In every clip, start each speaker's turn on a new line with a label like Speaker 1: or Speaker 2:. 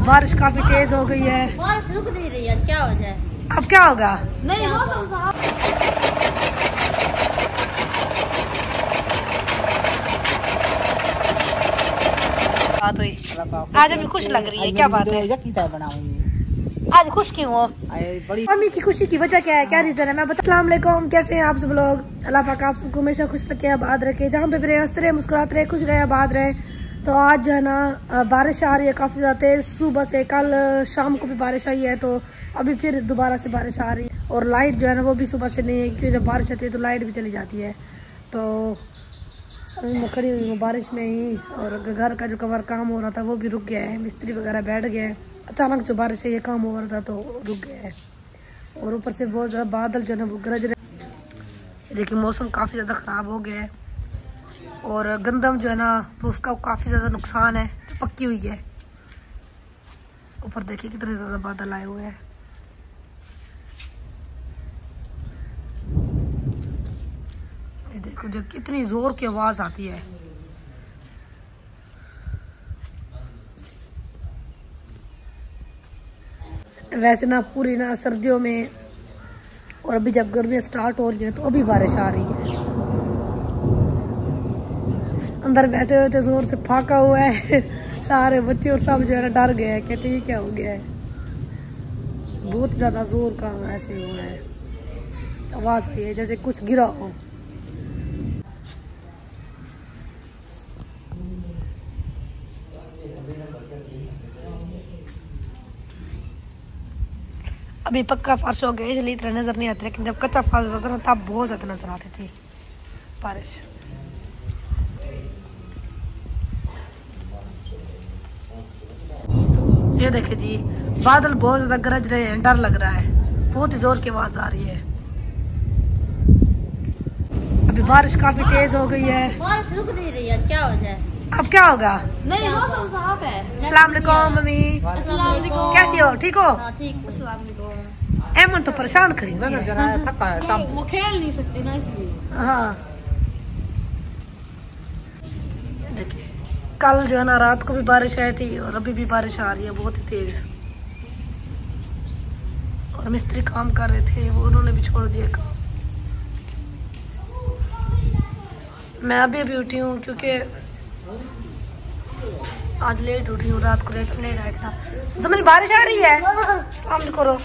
Speaker 1: बारिश काफ़ी रुक नहीं रही है क्या हो जाए?
Speaker 2: अब क्या होगा?
Speaker 1: नहीं
Speaker 2: बात हुई। आज अभी खुश लग रही है क्या बात है? आज खुश क्यों हो?
Speaker 3: बड़ी
Speaker 2: मम्मी की खुशी की वजह क्या है? क्या रीजन है? मैं बता अस्सलाम कैसे हैं आप सब लोग? अल्लाह पाक आप सबको हमेशा खुश रखे आबाद रखे। जहाँ पे भी रहे हँसते रहे मुस्कुराते रहे खुश रहे आबाद रहे। तो आज जो है ना बारिश आ रही है काफ़ी ज़्यादा तेज। सुबह से कल शाम को भी बारिश आई है तो अभी फिर दोबारा से बारिश आ रही है। और लाइट जो है ना, वो भी सुबह से नहीं है, क्योंकि जब बारिश आती है तो लाइट भी चली जाती है। तो अभी मैं खड़ी हुई हूँ बारिश में ही, और घर का जो कवर काम हो रहा था, वो भी रुक गया है। मिस्त्री वगैरह बैठ गए हैं। अचानक जो बारिश है, ये काम हो रहा था तो रुक गया है। और ऊपर से बहुत ज़्यादा बादल जो है ना, वो गरज रहे देखिए, मौसम काफ़ी ज़्यादा ख़राब हो गया है। और गंदम जो है ना, वो उसका काफ़ी ज़्यादा नुकसान है, जो पक्की हुई है। ऊपर देखिए कितने ज़्यादा बादल आए हुए हैं। ये देखो जब कितनी ज़ोर की आवाज़ आती है। वैसे ना पूरी ना सर्दियों में, और अभी जब गर्मियाँ स्टार्ट हो रही हैं तो अभी बारिश आ रही है। अंदर बैठे हुए थे, ज़ोर से फाका हुआ है। सारे बच्चे और सब जो है डर गए हैं, कहते ये क्या हो गया है? बहुत ज़्यादा ज़ोर का ऐसे हुआ है। आवाज़ आई है, जैसे कुछ गिरा हो। अभी पक्का फर्श हो गया, इसलिए इतना नज़र नहीं आता, लेकिन जब कच्चा फर्श होता था तब बहुत ज़्यादा नज़र आती थी। बारिश। ये देखिए जी बादल बहुत ज़्यादा गरज रहे हैं डर लग रहा है। बहुत ही ज़ोर की आवाज़ आ रही है। अभी बारिश काफ़ी तेज हो गई है।
Speaker 1: बारिश रुक नहीं रही है क्या हो जाए?
Speaker 2: अब क्या होगा?
Speaker 1: नहीं मौसम साफ़ है।
Speaker 2: अस्सलाम मम्मी। कैसी हो? ठीक हो?
Speaker 1: हाँ ठीक। अस्सलाम
Speaker 2: एमन तो परेशान खड़ी
Speaker 1: वो खेल नहीं सकते ना इसलिए।
Speaker 2: हाँ देखिए कल जो है ना रात को भी बारिश आई थी और अभी भी बारिश आ रही है बहुत ही तेज। और मिस्त्री काम कर रहे थे वो उन्होंने भी छोड़ दिया काम। मैं अभी अभी उठी हूँ क्योंकि आज लेट उठी हूँ रात को लेट लेट आया था। तो मेरी बारिश आ रही है। सलाम करो।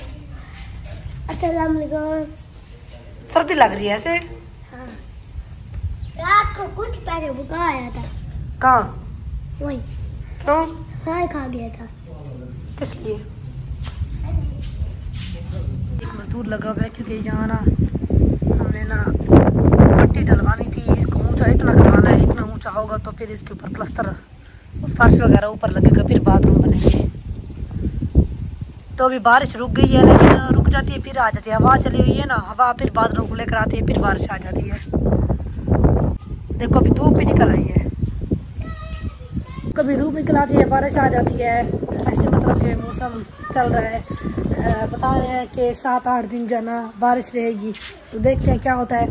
Speaker 2: सर्दी लग रही है ऐसे? हाँ।
Speaker 4: रात को कुछ पहले बुखार आया था।
Speaker 2: कहाँ?
Speaker 4: वही।
Speaker 2: क्यों
Speaker 4: खाए खा गया था।
Speaker 2: किस लिए? एक मजदूर लगा हुआ है क्योंकि यहाँ ना हमने ना पट्टी डलवानी थी इसको ऊँचा इतना करवाना है इतना ऊँचा होगा तो फिर इसके ऊपर प्लस्तर और फर्श वगैरह ऊपर लगेगा फिर बाथरूम बनेंगे। तो अभी बारिश रुक गई है लेकिन रुक जाती है फिर आ जाती है। हवा चली हुई है ना हवा फिर बादलों को लेकर आती है फिर बारिश आ जाती है। देखो अभी धूप भी निकल आई है। कभी धूप निकल आती है, बारिश आ जाती है। ऐसे मतलब कि मौसम चल रहा है। बता रहे हैं कि सात आठ दिन जाना बारिश रहेगी। तो देखते हैं क्या होता है।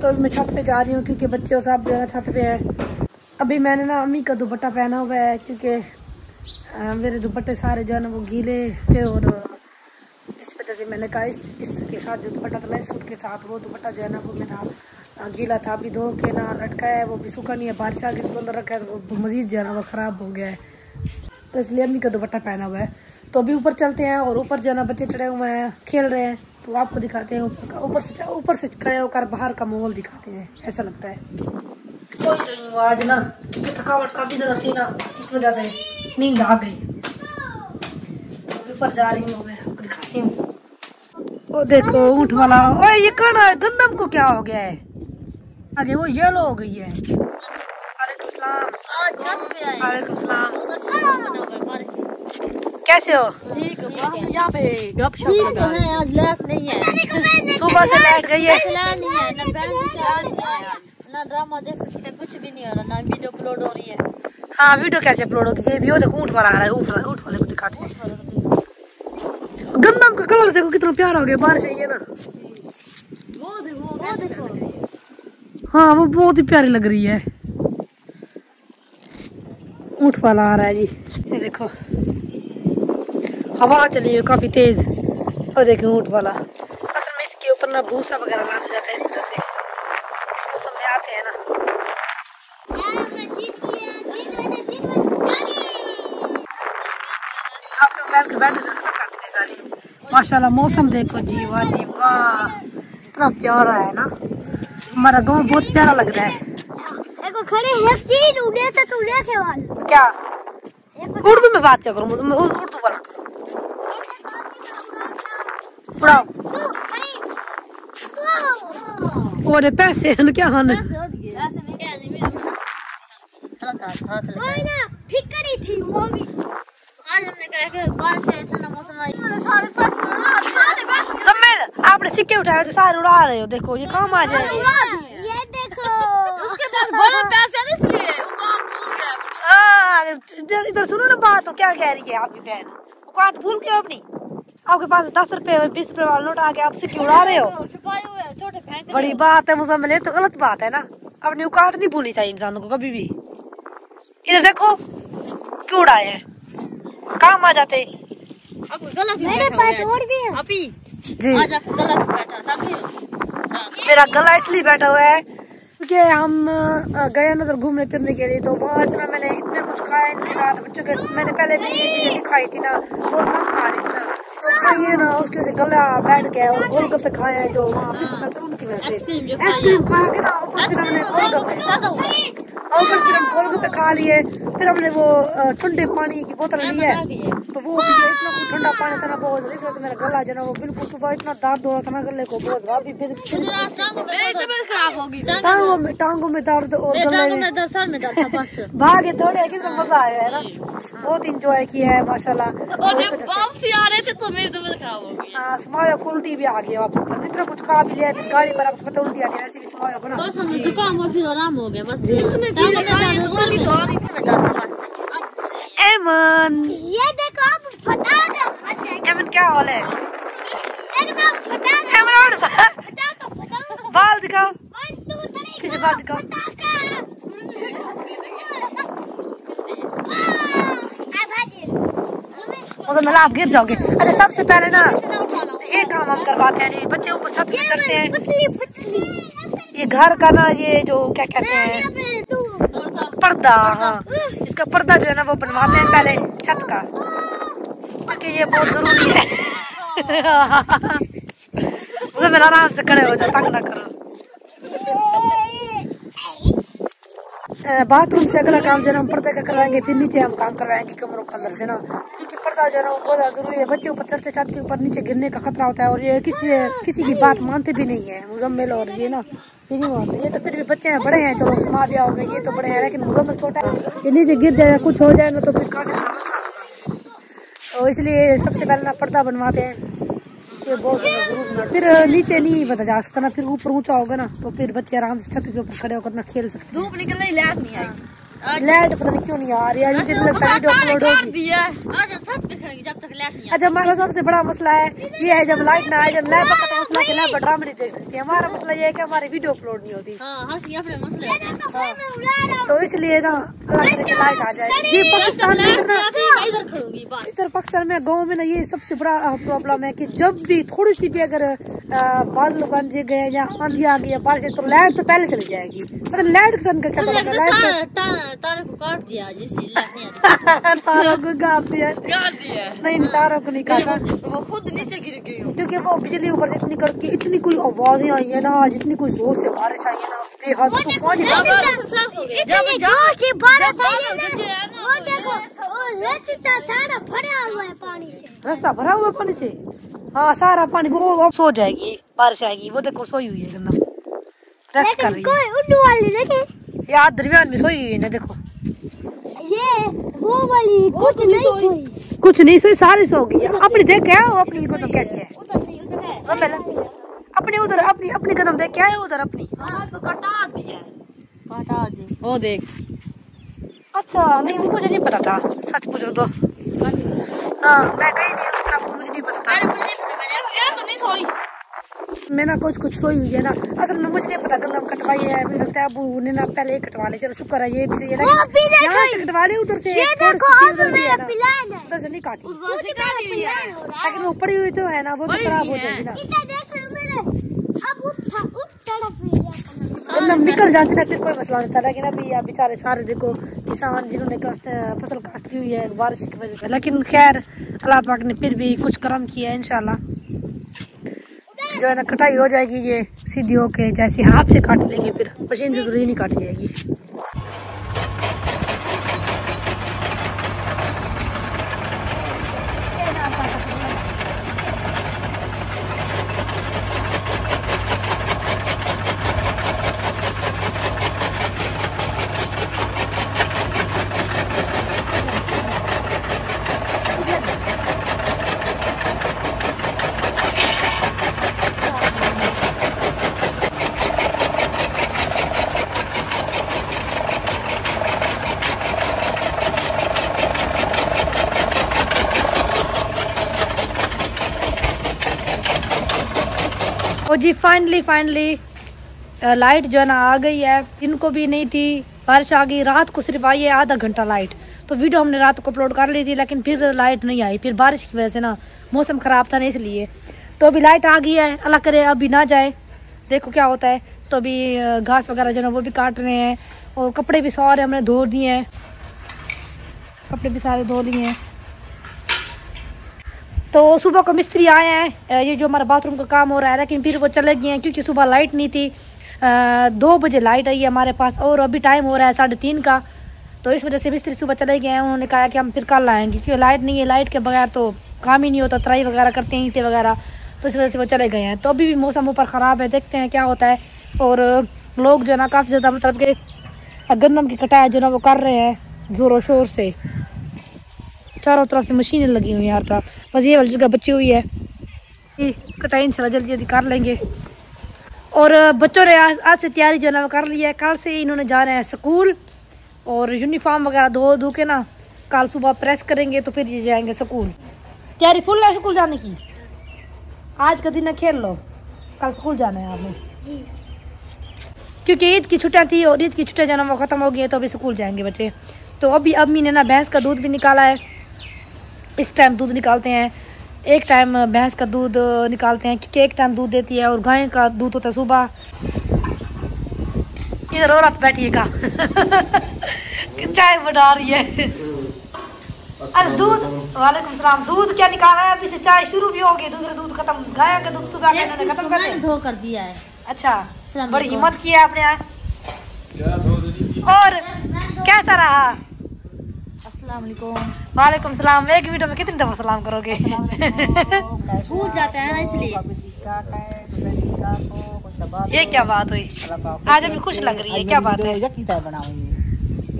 Speaker 2: तो अभी मैं छत पे जा रही हूँ क्योंकि बच्चे सब जो है छत पे हैं। अभी मैंने ना अम्मी का दुपट्टा पहना हुआ है क्योंकि मेरे दुपट्टे सारे जो है ना वो गीले थे और इस वजह से मैंने कहा, इस, इसके साथ जो दुपट्टा था मैं सूट के साथ वो दुपट्टा जो है ना वो मेरा गीला था, अभी धो के ना लटका है, वो भी सूखा नहीं है, बारिश आ गई इसको अंदर रखा है तो मजीद जो है ना, वो ख़राब हो गया है। तो इसलिए अम्मी का दुपट्टा पहना हुआ है। तो अभी ऊपर चलते हैं और ऊपर जो है ना, बच्चे चढ़े हुए हैं, खेल रहे हैं। तो आपको दिखाते हैं ऊपर का, ऊपर से ऊपर से खड़े होकर बाहर का माहौल दिखाते हैं, ऐसा लगता है। सोच रही हूँ आज ना, क्योंकि थकावट काफ़ी ज़्यादा थी ना, इस वजह से नींद आ गई। ऊपर जा रही हूँ मैं, आपको दिखाती हूँ। ओ देखो, ऊँट वाला, ओए, ये है गंदम को क्या हो गया है? आगे वो येलो हो गई है।
Speaker 1: है
Speaker 2: कैसे हो?
Speaker 1: ठीक है
Speaker 3: यहाँ पे गप
Speaker 1: है आज लाइट नहीं है
Speaker 2: सुबह से लाइट गई है।
Speaker 1: लाइट नहीं है ना बैंक चार्ज है ना ड्रामा देख सकते हैं कुछ भी नहीं हो रहा ना वीडियो अपलोड हो रही है
Speaker 2: हाँ वीडियो कैसे अपलोड होगी? ये भी वो देखो, ऊँट वाला आ रहा है, ऊँट ऊँट वाले को दिखाते हैं। गंदम का कलर देखो, कितना प्यारा हो गया, बारिश आई है ना।
Speaker 1: वो देखो वो देखो।
Speaker 2: हाँ वो बहुत ही प्यारी लग रही है। ऊँट वाला आ रहा है जी। ये देखो। हवा चली हुई काफ़ी तेज। और देखें ऊँट वाला। असल में इसके ऊपर ना भूसा वगैरह लाद जाता है इस वजह से। इस मौसम में आते हैं ना। माशाल्लाह, मौसम देखो जी, वाह जी, वाह। इतना प्यारा है ना। हमारा गाँव बहुत प्यारा लग रहा है।
Speaker 4: देखो खड़े एक चीज़ उड़े तो तू लेके वाल।
Speaker 2: क्या? उर्दू में बात क्या करूँ? मुझे मैं उर्दू करूँ पढ़ाओ और पैसे हैं क्या हाल है
Speaker 1: ऐसे उठ गए ऐसे नहीं क्या जी मेरे हल्का हाथ लगा
Speaker 4: ओए ना थी वो भी।
Speaker 1: आज हमने कहा कि बारिश है ठंडा मौसम है। मैंने सारे पैसे उड़ा
Speaker 2: आपने सिक्के उठाए तो सारे उड़ा रहे हो देखो ये काम आ जाएँगे।
Speaker 4: ये देखो।
Speaker 1: उसके पास बड़े पैसे इसलिए वो काम भूल गया।
Speaker 2: हाँ, इधर इधर सुनो ना बात तो क्या कह रही है आपकी बहन? वो बात भूल गए अपनी। आपके पास दस रुपए बीस रुपए वाला नोट आके आप सिक्के उड़ा रहे हो।
Speaker 1: तो हैं,
Speaker 2: बड़ी बात है मुजम्मिल ये तो गलत बात है ना। अपनी औकात नहीं भूलनी चाहिए इंसानों को कभी भी। इधर देखो क्यों उड़ाए काम आ जाते।
Speaker 1: गलत
Speaker 4: मेरे पास और भी है।
Speaker 1: आज आपको गलत बैठा था
Speaker 2: मेरा गला इसलिए बैठा हुआ है क्योंकि हम गए ना उधर घूमने फिरने के लिए तो वहाँ से ना मैंने इतने कुछ खाया इनके साथ बच्चों के मैंने पहले भी ये चीज़ें खाई थी ना बहुत कम खा रही थी ना। तो खाइए ना उसकी से गला बैठ गया और गोलगप्पे खाए हैं जो वहाँ पे पता उनकी वजह से
Speaker 1: आइसक्रीम
Speaker 2: खा के ना ऊपर फिर हमने गोलगप्पे। और फिर हम गोलगप्पे खा लिए। फिर हमने वो ठंडे पानी की बोतल ली है। तो वो इतना ठंडा पानी था ना बहुत इस वजह मेरा गला जो वो बिल्कुल सुबह इतना दर्द हो रहा था ना गले को बहुत अभी फिर
Speaker 1: खराब होगी।
Speaker 2: टांगों में टांगों में दर्द और गले में।
Speaker 1: में दर्द सर में दर्द बस।
Speaker 2: भागे थोड़े कितना मज़ा आया है ना। बहुत इंजॉय किया है माशाल्लाह।
Speaker 1: और जब वापसी आ रहे थे तो मेरी तबीयत खराब हो गई।
Speaker 2: हाँ समाया उल्टी भी आ गई वापस पर। इतना कुछ खा भी लिया फिर गाड़ी पर आपको पता उल्टी आ गई ऐसे भी समाया को ना
Speaker 1: बस हम जुकाम हुआ फिर आराम हो गया बस। इतने
Speaker 2: एमन
Speaker 4: ये देखो अब फटा
Speaker 2: एमन क्या हाल है बाल दिखाओ। किसी बाल दिखाओ। मतलब आप गिर जाओगे अच्छा सबसे पहले ना ये काम हम करवाते हैं बच्चे ऊपर छत पे चढ़ते हैं। ये घर का ना ये जो क्या कहते हैं? पर्दा हाँ। इसका पर्दा जो है ना, वो बनवाते हैं पहले छत का। क्योंकि ये बहुत ज़रूरी है। उसे मेरा आराम से खड़े हो जाओ, तंग ना करो। बाथरूम से अगला काम जो है हम पर्दे का करवाएँगे, फिर नीचे हम काम करवाएँगे कमरों के अंदर से ना। क्योंकि पर्दा जो है ना, वो बहुत ज़रूरी है। बच्चे ऊपर चढ़ते छत के ऊपर नीचे गिरने का खतरा होता है और ये किसी किसी की बात मानते भी नहीं है, मुजम्मिल और ये ना। ये तो फिर भी बच्चे हैं, बड़े हैं, चलो समा भी आओगे ये तो बड़े हैं, लेकिन मुजम्मिल छोटा है। ये नीचे गिर जाए कुछ हो जाए ना तो फिर काटने का मसला होगा तो इसलिए सबसे पहले ना पर्दा बनवाते हैं। है। फिर नीचे नहीं पता जा सकता ना, फिर ऊपर ऊँचा होगा ना तो फिर बच्चे आराम से छत के ऊपर खड़े होकर ना खेल सकते
Speaker 1: धूप निकलने लायक नहीं
Speaker 2: हैं लाइट पता नहीं क्यों नहीं आ रही है नीचे तो लगता है। अपलोड होगी
Speaker 1: जब तक लाइट नहीं
Speaker 2: अच्छा हमारा सबसे बड़ा मसला है ये है जब लाइट ना आए जब लैब का मसला के लैब ड्रामा नहीं देख सकते हमारा मसला ये है कि हमारी वीडियो अपलोड नहीं होती।
Speaker 1: हाँ मसले हैं।
Speaker 2: तो इसलिए ना लाइट आ जाए। ये पाकिस्तान में
Speaker 1: लाइट नहीं इधर खड़ूँगी बस।
Speaker 2: इधर पाकिस्तान में गाँव में ना ये सबसे बड़ा प्रॉब्लम है कि जब भी थोड़ी सी भी अगर बादल बन गए या आंधी आ गई या बारिश तो लाइट तो पहले चली जाएगी। मतलब लाइट का का क्या पता लाइट
Speaker 1: है? तार- को काट दिया जिसलिए लाइट नहीं आती
Speaker 2: तारों को गाप दिया।
Speaker 1: काट दिया।
Speaker 2: नहीं तारों को नहीं काटा।
Speaker 1: वो खुद नीचे गिर गई हूँ।
Speaker 2: क्योंकि वो बिजली ऊपर से इतनी कड़की इतनी कोई आवाज़ें आई है ना जितनी कोई ज़ोर से बारिश आई है ना बेहद तूफ़ान
Speaker 1: साफ़ हो गया जब
Speaker 4: इतनी ज़ोर की बारिश आई है
Speaker 1: है ना,
Speaker 4: वो देखो हुआ है पानी से।
Speaker 2: रास्ता भरा हुआ पानी से? हाँ सारा पानी वो वो सो जाएगी बारिश आएगी वो देखो सोई हुई है गंदा। रेस्ट कर रही है।
Speaker 4: देखे
Speaker 2: यार दरमियान में सोई हुई ना देखो।
Speaker 4: ये वो वाली कुछ नहीं कोई
Speaker 2: कुछ नहीं सोई सारी सो गई। है। अपनी देख क्या हो अपनी कदम कैसी है।
Speaker 1: उधर नहीं उधर है।
Speaker 2: सब पहले। अपनी उधर अपनी अपनी कदम देख क्या है उधर अपनी?
Speaker 1: हाँ तो कटा दिया कटा दे। वो देख।
Speaker 2: अच्छा नहीं वो मुझे नहीं पता था। सच पूछो तो। हाँ। मैं गई नहीं उस तरफ़ मुझे नहीं पता था।
Speaker 1: मैंने मुझे नहीं पता मैंने तो नहीं सोई।
Speaker 2: मैं ना कुछ कुछ सोई हुई है ना। असल में मुझे नहीं पता गंदम कटवाई है मुझे लगता है अबू ने ना पहले ही कटवा ले चलो शुक्र है ये भी सही है। यहाँ से कटवा ले उधर से उधर नहीं काटी।
Speaker 1: काटी हुई है
Speaker 2: हुई तो है ना वो तो खराब हो जाएगी ना। मतलब निकल जाती ना फिर कोई मसला नहीं था लेकिन अभी आप बेचारे सारे देखो किसान जिन्होंने काश्त फ़सल काश्त की हुई है बारिश की वजह से। लेकिन खैर अल्लाह पाक ने फिर भी कुछ कर्म किया है इंशाल्लाह। जो है ना, कटाई हो जाएगी ये सीधी होके, जैसे हाथ से काट लेंगे फिर। मशीन से तो नहीं काट जाएगी। जी फाइनली फाइनली लाइट जो है ना आ गई है। इनको भी नहीं थी, बारिश आ गई, रात को सिर्फ़ आई है आधा घंटा लाइट तो वीडियो हमने रात को अपलोड कर ली थी, लेकिन फिर लाइट नहीं आई। फिर बारिश की वजह से ना मौसम ख़राब था ना इसलिए। तो अभी लाइट आ गई है, अल्लाह करे अभी ना जाए। देखो क्या होता है। तो अभी घास वगैरह जो है वो भी काट रहे हैं और कपड़े भी सारे हमने धो दिए हैं। कपड़े भी सारे धो लिए हैं। तो सुबह को मिस्त्री आए हैं। ये जो हमारा बाथरूम का काम हो रहा है लेकिन फिर वो चले गए हैं क्योंकि सुबह लाइट नहीं थी। अ, दो बजे लाइट आई है हमारे पास और अभी टाइम हो रहा है साढ़े तीन का। तो इस वजह से मिस्त्री सुबह चले गए हैं। उन्होंने कहा कि हम फिर कल आएँगे क्योंकि लाइट नहीं है। लाइट के बगैर तो काम ही नहीं होता तराई वगैरह करते हैं ईंटें वगैरह। तो इस वजह से वो चले गए हैं। तो अभी भी मौसम ऊपर ख़राब है देखते हैं क्या होता है। और लोग जो है ना काफ़ी ज़्यादा मतलब कि गंदम की कटाई जो ना वो कर रहे हैं ज़ोरों शोर से। चारों तरफ़ से मशीनें लगी हुई हैं हर तरफ़। बस ये वाली जगह बची हुई है। कटाई इंशाल्लाह जल्दी जल्दी कर लेंगे। और बच्चों ने आज आज से तैयारी जो है ना वो कर ली है। कल से इन्होंने जाना है स्कूल। और यूनिफॉर्म वगैरह धो धो के ना कल सुबह प्रेस करेंगे तो फिर ये जाएँगे स्कूल। तैयारी फुल है स्कूल जाने की? आज का दिन है खेल लो। कल स्कूल जाना है आपने। क्योंकि ईद की छुट्टियाँ थी और ईद की छुट्टियाँ जो है ना वो ख़त्म हो गई है तो अभी स्कूल जाएँगे बच्चे। तो अभी अम्मी ने ना भैंस का दूध भी निकाला है। इस टाइम दूध निकालते हैं। एक टाइम भैंस का दूध निकालते हैं क्योंकि एक टाइम दूध देती है और गाय का दूध होता है सुबह। इधर औरत बैठी है का चाय बना रही है। अरे दूध वालेकुम सलाम। दूध क्या निकाल रहा है? अभी से चाय शुरू भी होगी दूसरे दूध खत्म। गाय का दूध सुबह इन्होंने खत्म कर
Speaker 1: धो कर दिया है।
Speaker 2: अच्छा बड़ी हिम्मत की है आपने और कैसा रहा?
Speaker 1: वालेकुम
Speaker 2: वालेकुम सलाम एक वीडियो में कितनी दफ़ा सलाम करोगे
Speaker 1: भूल जाते हैं ना इसलिए
Speaker 2: ये क्या बात हुई आज अभी खुश लग रही है क्या बात है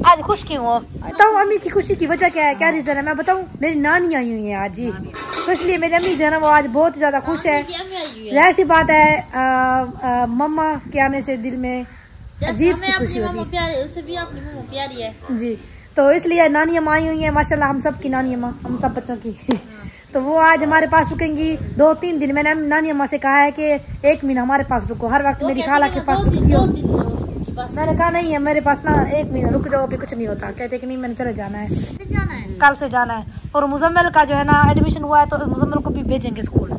Speaker 2: आज खुश क्यों हो बताओ अम्मी की खुशी की वजह क्या है क्या रीजन है मैं बताऊँ मेरी नानी आई हुई है आज जी तो इसलिए मेरी अम्मी जो है ना वो आज बहुत ही ज़्यादा खुश है
Speaker 1: कि अम्मी आई हुई है
Speaker 2: ज़ाहिर सी बात है मम्मा के आने से दिल में अजीब सी खुशी
Speaker 1: मम्मा
Speaker 2: होती
Speaker 1: प्यारी उससे भी अपनी मम्मा प्यारी है
Speaker 2: जी तो इसलिए नानी अम्मा आई हुई है माशाल्लाह हम सब की नानी अम्मा हम सब बच्चों की। तो वो आज हमारे पास रुकेंगी दो तीन दिन। मैंने नानी अम्मा से कहा है कि एक महीना हमारे पास रुको हर वक्त मेरी खाला के पास मैंने कहा नहीं है मेरे पास ना एक महीना रुक जाओ अभी कुछ नहीं होता। कहते कि नहीं मैंने चले जाना है।
Speaker 1: जाना है?
Speaker 2: कल से जाना है। और मुजम्मल का जो है ना एडमिशन हुआ है तो मुजम्मल को भी भेजेंगे स्कूल।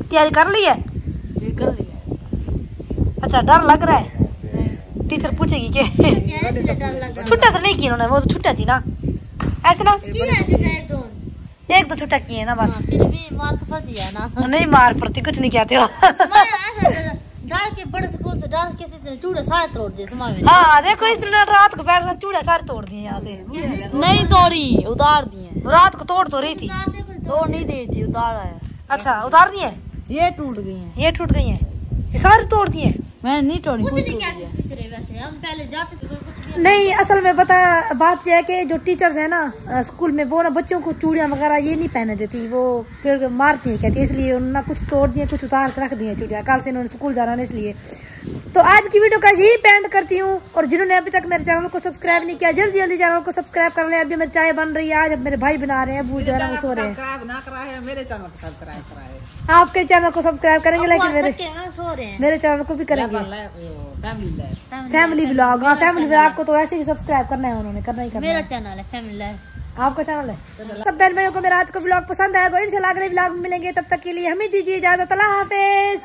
Speaker 2: तैयारी कर ली है। अच्छा डर लग रहा है। टीचर पूछेगी कि
Speaker 1: क्या है
Speaker 2: छुट्टा तो नहीं की उन्होंने वो तो छुट्टा थी ना। ऐसे ना?
Speaker 1: है किया है एक दो
Speaker 2: छुट्टा किए ना बस।
Speaker 1: हाँ, फिर भी मार तो पड़ दिया ना।
Speaker 2: नहीं मार पड़ती कुछ नहीं कहते हो।
Speaker 1: डाल के बड़े स्कूल से डाल के किसी ने चूड़े सारे तोड़ दिए समाज में?
Speaker 2: हाँ देखो इस दिन रात को बैठ चूड़े सारे तोड़ दिए यहाँ से।
Speaker 1: नहीं तोड़ी उतार दिए।
Speaker 2: रात को तोड़ तो रही थी।
Speaker 1: तोड़ नहीं दी थी उतार है
Speaker 2: अच्छा उतार दिए?
Speaker 1: ये टूट गई है।
Speaker 2: ये टूट गई है। ये सारे तोड़ दिए।
Speaker 1: मैंने नहीं तोड़ी कुछ नहीं क्या वैसे हम पहले जाते थे कुछ भी
Speaker 2: नहीं। असल में पता बात यह है कि जो टीचर्स है ना स्कूल में वो ना बच्चों को चूड़ियाँ वगैरह ये नहीं पहने देती वो फिर मारती है कहती है इसलिए उन्होंने कुछ तोड़ दिए कुछ उतार के रख दिए चूड़ियाँ। कल से इन्होंने स्कूल जाना है इसलिए। तो आज की वीडियो का यही पेंड करती हूँ और जिन्होंने अभी तक मेरे चैनल को सब्सक्राइब नहीं किया जल्दी जल्दी चैनल को सब्सक्राइब कर ले। अभी मेरी चाय बन रही है आज अब मेरे भाई बना रहे हैं वो जो है ना वो सो रहे हैं। आपके चैनल को सब्सक्राइब करेंगे लेकिन मेरे मेरे चैनल को भी करेंगे।
Speaker 3: फैमिली
Speaker 2: ब्लॉग हाँ फैमिली ब्लॉग को तो ऐसे ही सब्सक्राइब करना है उन्होंने करना ही करना
Speaker 1: मेरा चैनल है फैमिली लाइफ
Speaker 2: आपका चैनल है। सब बहन भाइयों को मेरा आज का ब्लॉग पसंद आएगा इंशाल्लाह अगले ब्लॉग में मिलेंगे। तब तक के लिए हमें दीजिए इजाज़त अल्लाह हाफिज।